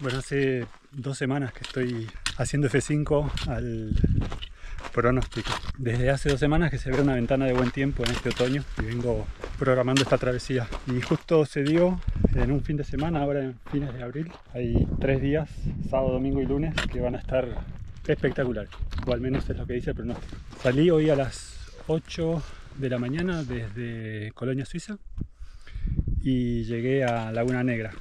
Bueno, hace dos semanas que estoy haciendo F5 al pronóstico. Desde hace dos semanas que se ve una ventana de buen tiempo en este otoño y vengo programando esta travesía. Y justo se dio en un fin de semana, ahora en fines de abril. Hay tres días, sábado, domingo y lunes, que van a estar espectaculares. O al menos es lo que dice el pronóstico. Salí hoy a las 8 de la mañana desde Colonia, Suiza y llegué a Laguna Negra.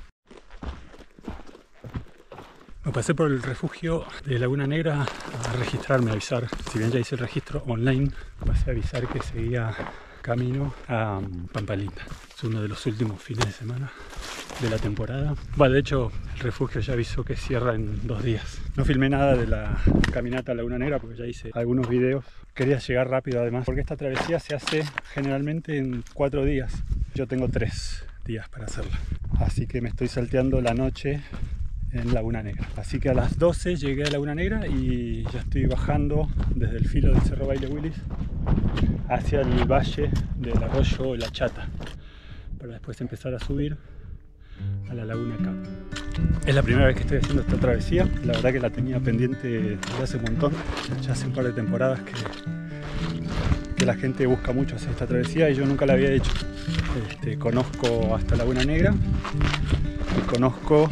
Me pasé por el refugio de Laguna Negra a registrarme, a avisar. Si bien ya hice el registro online, pasé a avisar que seguía camino a Pampalinda. Es uno de los últimos fines de semana de la temporada. Bueno, de hecho, el refugio ya avisó que cierra en dos días. No filmé nada de la caminata a Laguna Negra porque ya hice algunos videos. Quería llegar rápido además, porque esta travesía se hace generalmente en cuatro días. Yo tengo tres días para hacerla. Así que me estoy salteando la noche en Laguna Negra. Así que a las 12 llegué a Laguna Negra y ya estoy bajando desde el filo del Cerro Baile Willis hacia el valle del arroyo La Chata para después empezar a subir a la Laguna Cap. Es la primera vez que estoy haciendo esta travesía, la verdad que la tenía pendiente desde hace un montón, ya hace un par de temporadas que, la gente busca mucho hacer esta travesía y yo nunca la había hecho. Este, conozco hasta Laguna Negra y conozco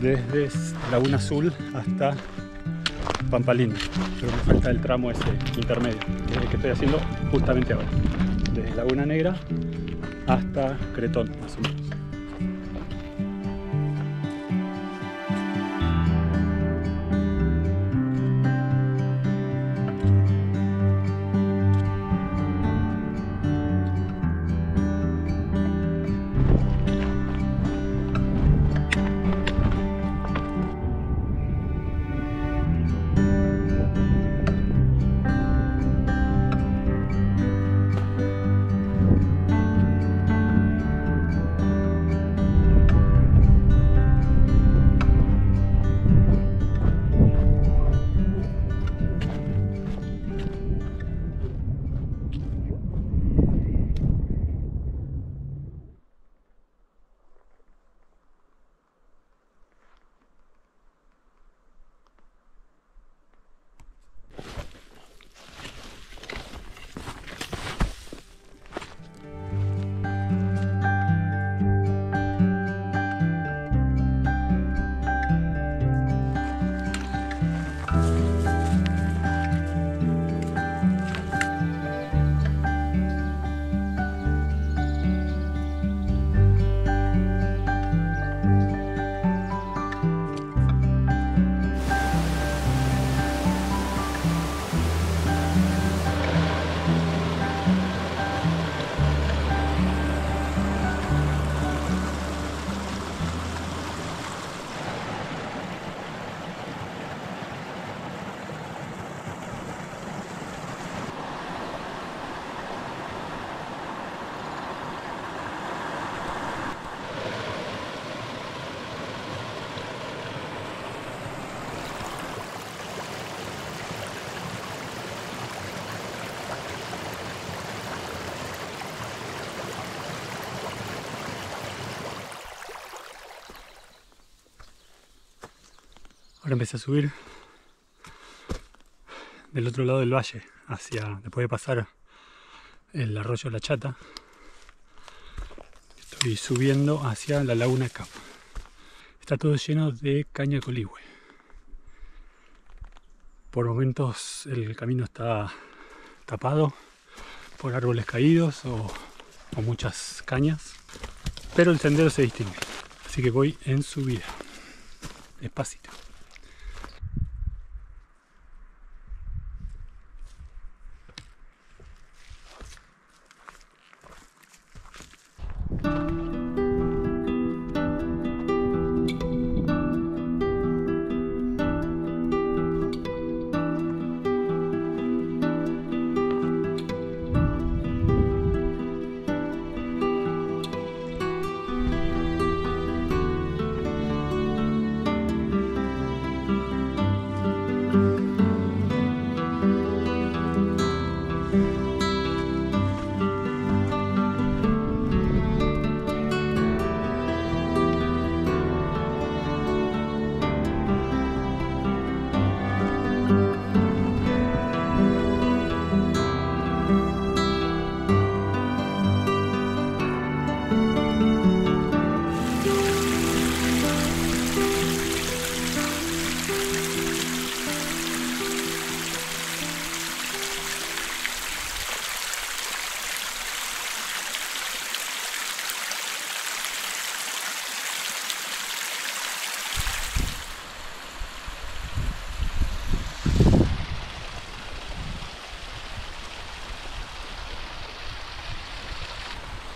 desde Laguna Azul hasta Pampalín, pero me falta el tramo ese intermedio, que es el que estoy haciendo justamente ahora, desde Laguna Negra hasta Cretón, más o menos. Ahora empecé a subir del otro lado del valle, hacia, después de pasar el arroyo La Chata, estoy subiendo hacia la laguna Cap. Está todo lleno de caña coligüe. Por momentos el camino está tapado por árboles caídos o, o muchas cañas, pero el sendero se distingue. Así que voy en subida, despacito.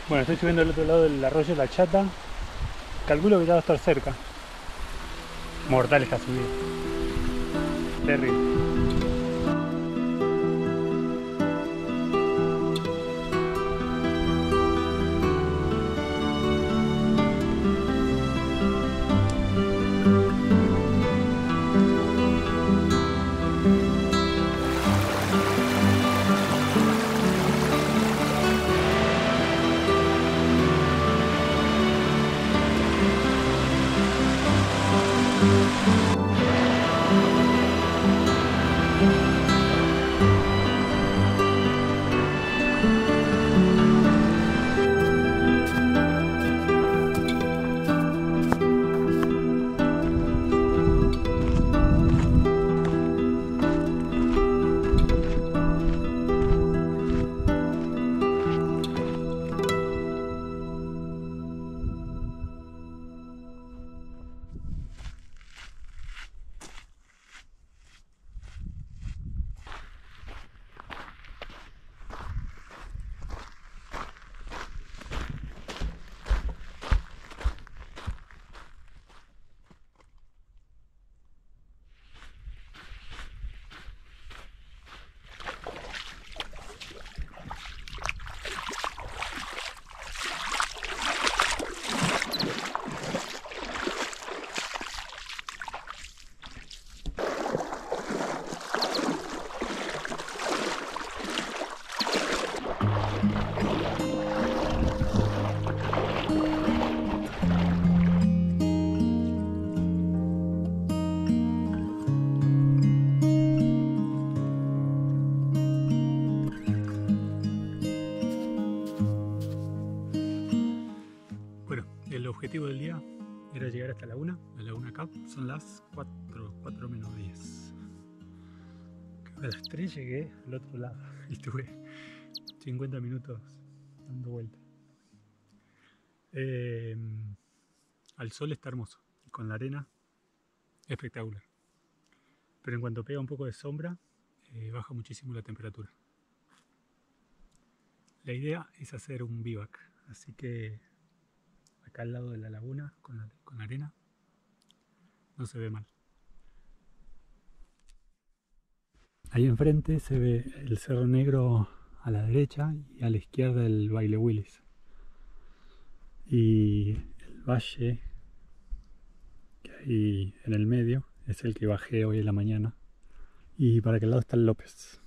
Bueno, estoy subiendo al otro lado del arroyo La Chata. Calculo que ya va a estar cerca. Mortal esta subida. Terrible. Era llegar hasta la la laguna Cap. Son las 4, 4 menos 10. A las 3 llegué al otro lado y estuve 50 minutos dando vuelta. Eh, al sol está hermoso con la arena espectacular. Pero en cuanto pega un poco de sombra, eh, baja muchísimo la temperatura. La idea es hacer un bivac, así que acá al lado de la laguna con la, con arena, no se ve mal. Ahí enfrente se ve el Cerro Negro a la derecha y a la izquierda el Baile Willis. Y el valle que hay en el medio es el que bajé hoy en la mañana. Y para aquel lado está el López.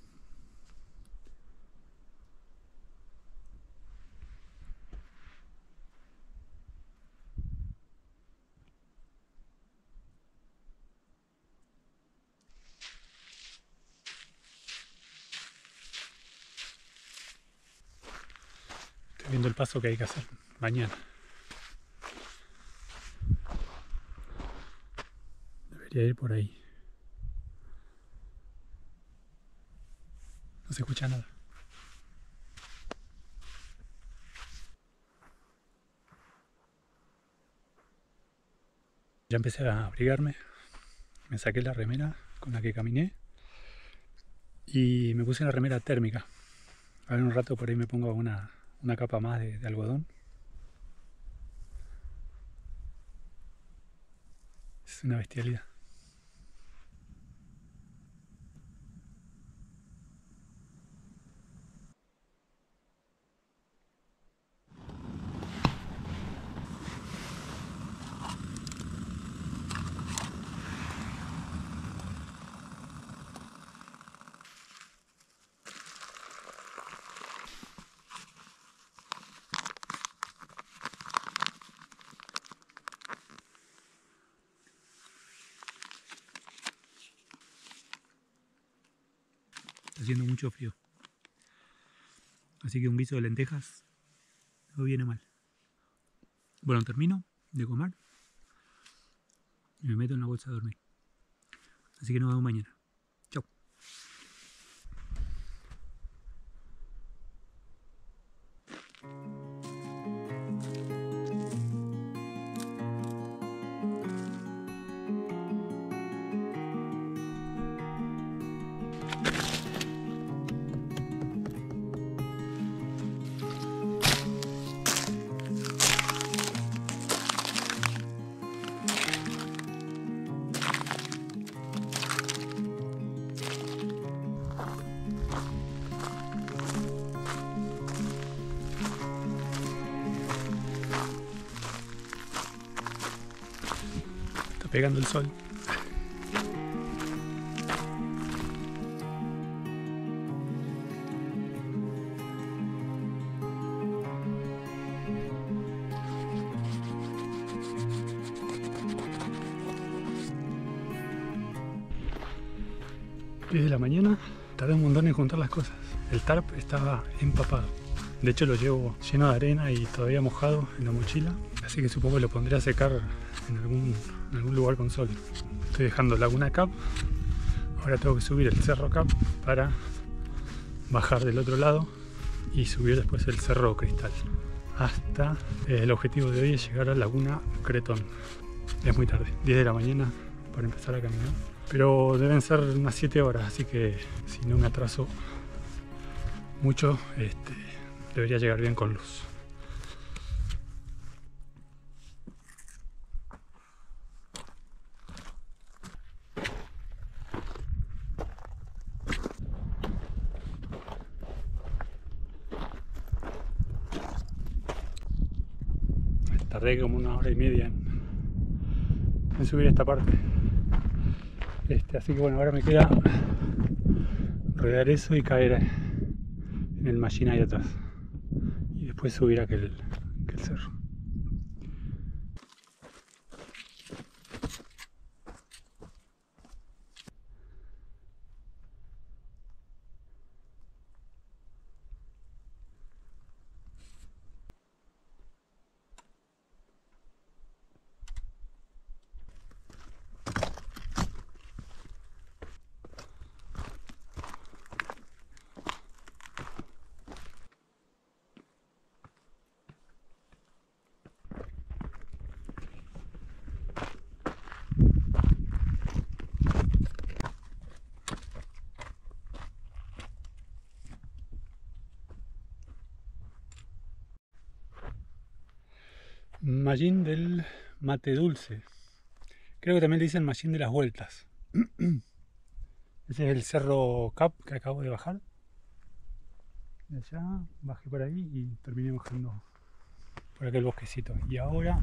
El paso que hay que hacer mañana. Debería ir por ahí. No se escucha nada. Ya empecé a abrigarme. Me saqué la remera con la que caminé y me puse una remera térmica. A ver un rato por ahí me pongo una una capa más de, algodón. Es una bestialidad. Frío. Así que un guiso de lentejas no viene mal. Bueno, termino de comer y me meto en la bolsa a dormir. Así que nos vemos mañana. Pegando el sol. Desde la mañana tardé un montón en juntar las cosas. El tarp estaba empapado. De hecho lo llevo lleno de arena y todavía mojado en la mochila. Así que supongo que lo pondré a secar en algún, lugar con sol. Estoy dejando Laguna Cap. Ahora tengo que subir el Cerro Cap para bajar del otro lado y subir después el Cerro Cristal. Hasta eh, el objetivo de hoy es llegar a Laguna Cretón. Es muy tarde, 10 de la mañana para empezar a caminar. Pero deben ser unas 7 horas, así que si no me atraso mucho, este, debería llegar bien con luz. Tardé como una hora y media en, en subir esta parte. Este, así que bueno, ahora me queda rodear eso y caer en el machine ahí atrás. Después subir aquel, aquel cerro. Mallín del mate dulce. Creo que también le dicen Mallín de las vueltas. Ese es el cerro Cap que acabo de bajar. De allá, bajé por ahí y terminé bajando por aquel bosquecito. Y ahora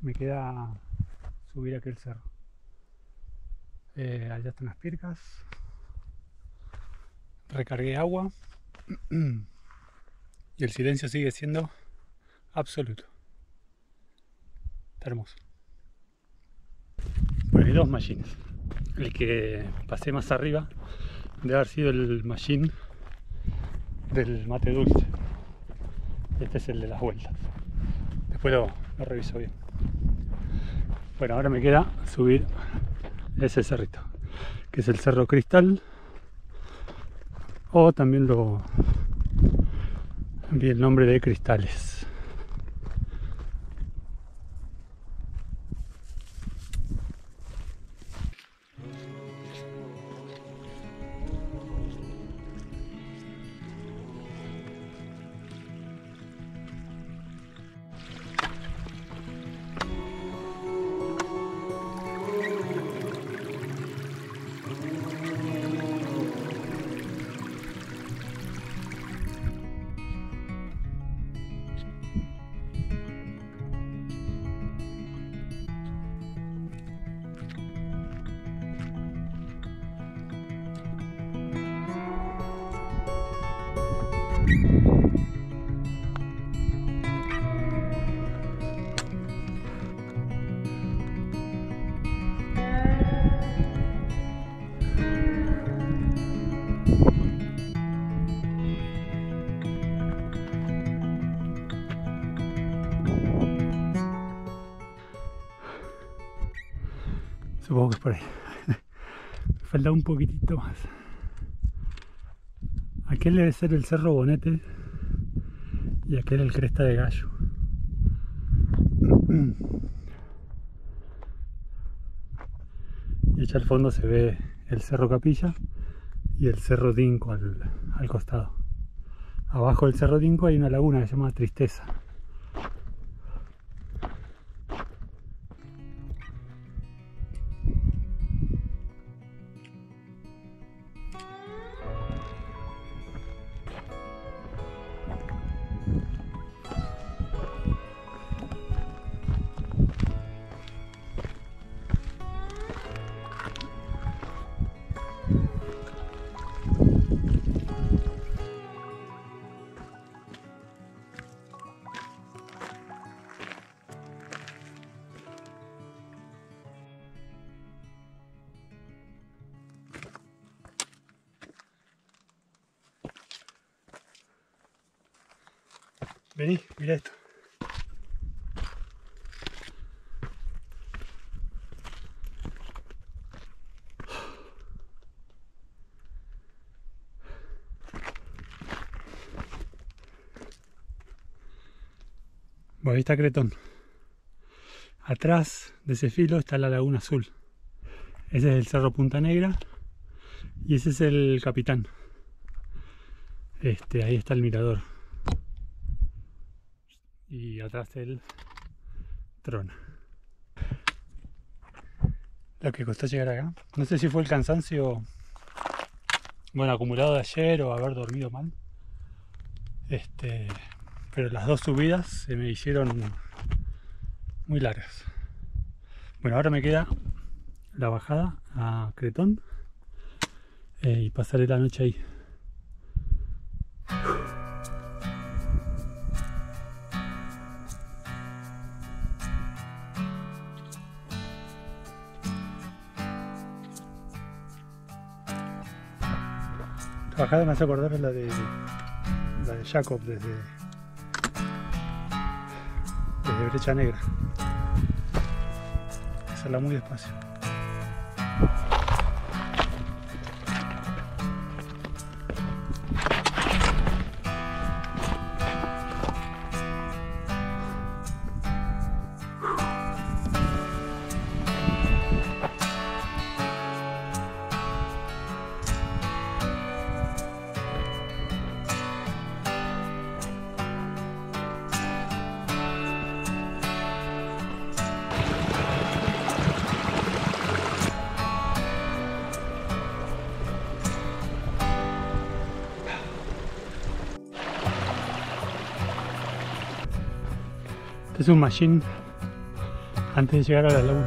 me queda subir aquel cerro. Eh, allá están las pircas. Recargué agua. y el silencio sigue siendo absoluto. Está hermoso. Bueno, hay dos machines. El que pasé más arriba debe haber sido el machine del mate dulce. Este es el de las vueltas. Después lo, lo reviso bien. Bueno, ahora me queda subir ese cerrito, que es el Cerro Cristal. O también lo vi el nombre de Cristales. Supongo que es por ahí. falta un poquitito más. Aquel debe ser el Cerro Bonete y aquel el Cresta de Gallo. Y allá al fondo se ve el Cerro Capilla y el Cerro Dinco al, al costado. Abajo del Cerro Dinco hay una laguna que se llama Tristeza. Vení, mira esto. Bueno, ahí está Cretón. Atrás de ese filo está la Laguna Azul. Ese es el Cerro Punta Negra y ese es el Capitán. Este, ahí está el mirador atrás del trona. Lo que costó llegar acá. No sé si fue el cansancio, bueno, acumulado de ayer o haber dormido mal. Este, pero las dos subidas se me hicieron muy largas. Bueno, ahora me queda la bajada a Cretón eh, y pasaré la noche ahí. Bajada me hace acordar la de la de Jacob desde, desde Brecha Negra. Hacerla muy despacio. Este es un machine antes de llegar a la laguna.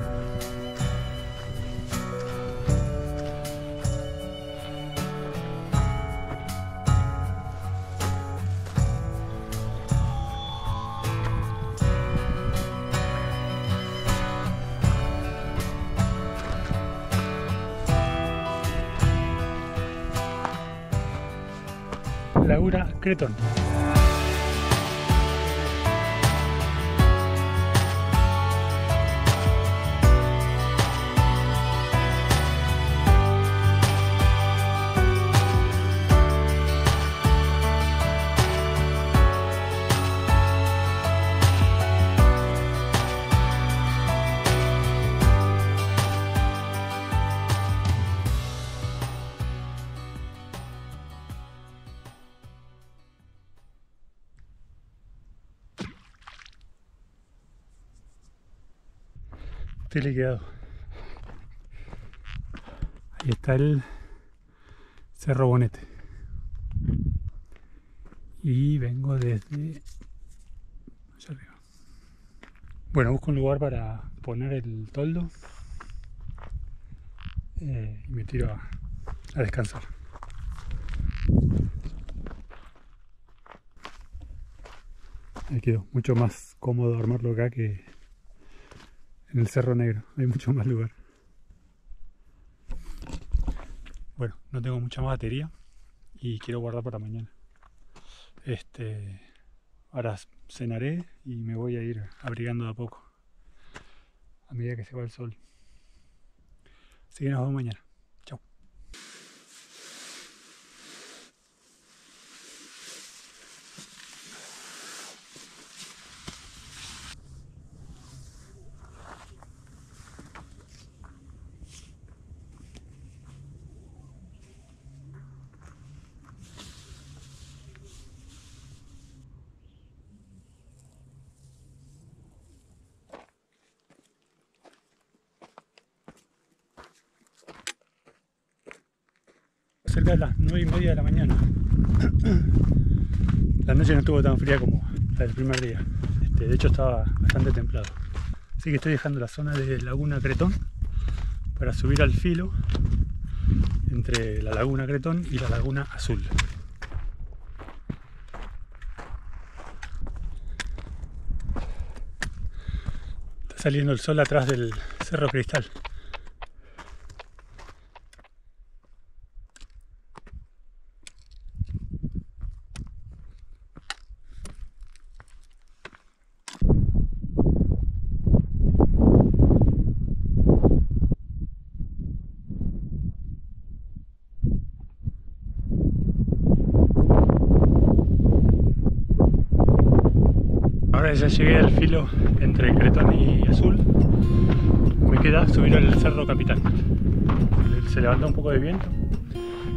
Laguna Creton. Estoy liquidado. Ahí está el Cerro Bonete. Y vengo desde allá arriba. Bueno, busco un lugar para poner el toldo eh, y me tiro a, a descansar. Ahí quedó mucho más cómodo armarlo acá que en el Cerro Negro, hay mucho más lugar. Bueno, no tengo mucha más batería y quiero guardar para mañana. Este, ahora cenaré y me voy a ir abrigando de a poco a medida que se va el sol. Así que nos vemos mañana. Chao. cerca de las 9 y media de la mañana. La noche no estuvo tan fría como la del primer día. Este, de hecho estaba bastante templado. Así que estoy dejando la zona de Laguna Cretón para subir al filo entre la Laguna Cretón y la Laguna Azul. Está saliendo el sol atrás del Cerro Cristal. Ya llegué al filo entre Cretón y Azul. Me queda subir al Cerro Capitán. Se levantó un poco de viento.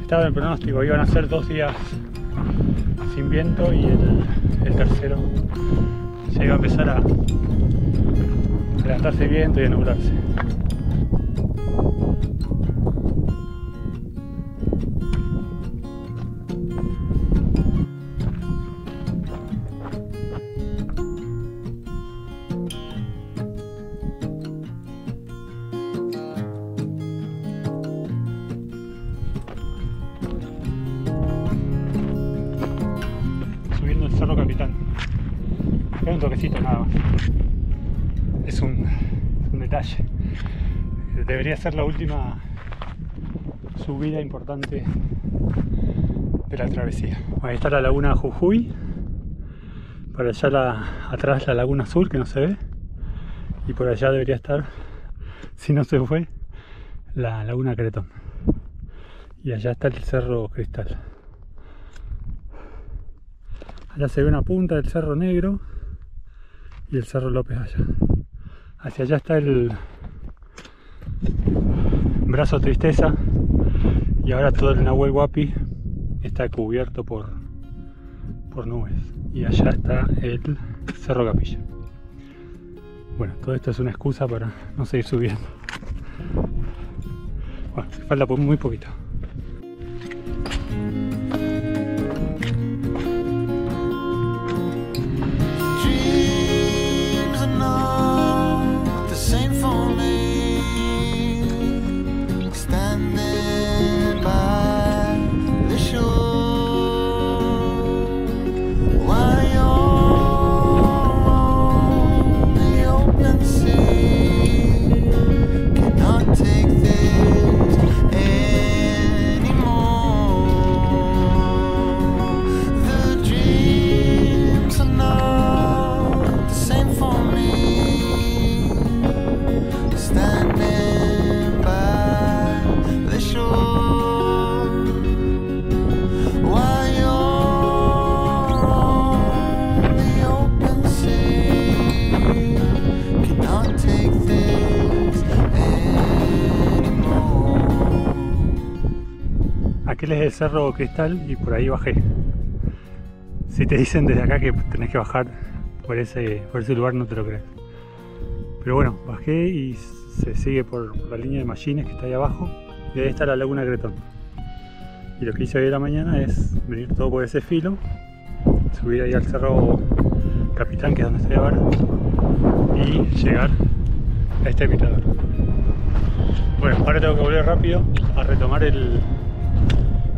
Estaba en el pronóstico, iban a ser dos días sin viento y el, el tercero ya iba a empezar a levantarse viento y a nublarse. Ser la última subida importante de la travesía. Ahí está la laguna Jujuy. Por allá atrás la laguna azul que no se ve. Y por allá debería estar, si no se fue, la laguna Cretón. Y allá está el cerro Cristal. Allá se ve una punta del Cerro Negro y el Cerro López allá. Hacia allá está el brazo Tristeza y ahora todo el Nahuel Huapi está cubierto por, por nubes. Y allá está el Cerro Capilla. Bueno, todo esto es una excusa para no seguir subiendo. Bueno, falta muy poquito. Cerro Cristal y por ahí bajé. Si te dicen desde acá que tenés que bajar por ese, lugar, no te lo crees. Pero bueno, bajé y se sigue por la línea de Mallines que está ahí abajo. Y ahí está la Laguna Cretón. Y lo que hice hoy de la mañana es venir todo por ese filo, subir ahí al Cerro Capitán, que es donde estoy ahora, y llegar a este mirador. Bueno, ahora tengo que volver rápido a retomar el,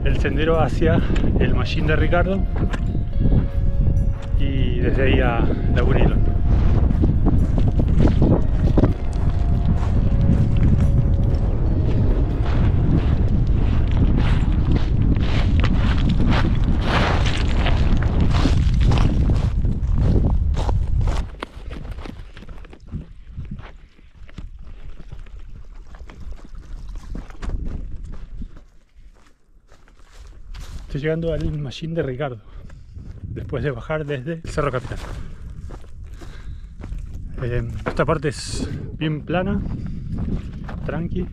el sendero hacia el Mallín de Ricardo y desde ahí a Laguna llegando al Machine de Ricardo, después de bajar desde el Cerro Capital. Eh, esta parte es bien plana, tranqui.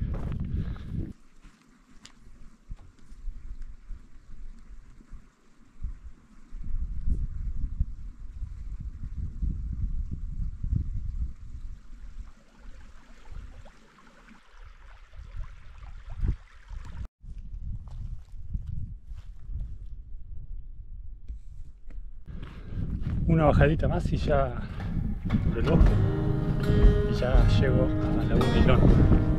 Una bajadita más y ya bosque y ya llego a Laguna Hilón.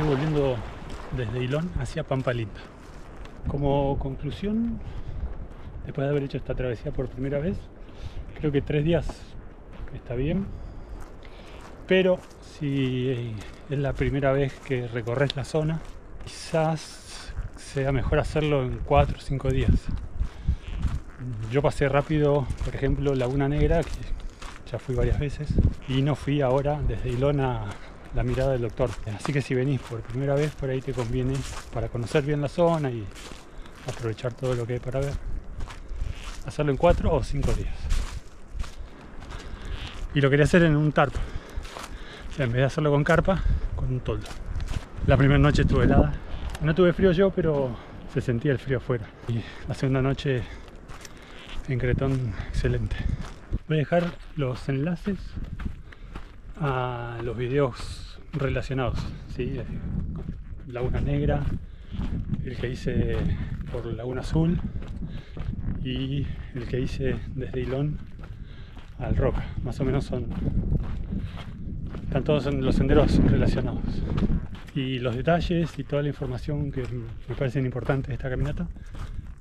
Estoy volviendo desde Hilón hacia Pampalinda. Como conclusión, después de haber hecho esta travesía por primera vez, creo que tres días está bien. Pero si es la primera vez que recorres la zona, quizás sea mejor hacerlo en cuatro o cinco días. Yo pasé rápido, por ejemplo, Laguna Negra, que ya fui varias veces, y no fui ahora desde Hilón a la mirada del doctor. Así que si venís por primera vez, por ahí te conviene para conocer bien la zona y aprovechar todo lo que hay para ver. Hacerlo en cuatro o cinco días. Y lo quería hacer en un tarp. O sea, en vez de hacerlo con carpa, con un toldo. La primera noche estuve helada. No tuve frío yo, pero se sentía el frío afuera. Y la segunda noche en Cretón, excelente. Voy a dejar los enlaces a los videos relacionados, ¿sí? Laguna Negra, el que hice por Laguna Azul y el que hice desde Hilón al Roca. Más o menos son. Están todos los senderos relacionados. Y los detalles y toda la información que me parecen importantes de esta caminata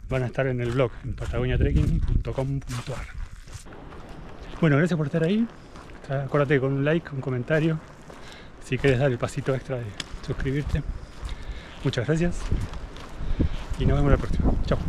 van a estar en el blog, en patagoniatrekking.com.ar. Bueno, gracias por estar ahí. Acuérdate con un like, un comentario. Si quieres dar el pasito extra de suscribirte. Muchas gracias. y nos vemos la próxima. Chao.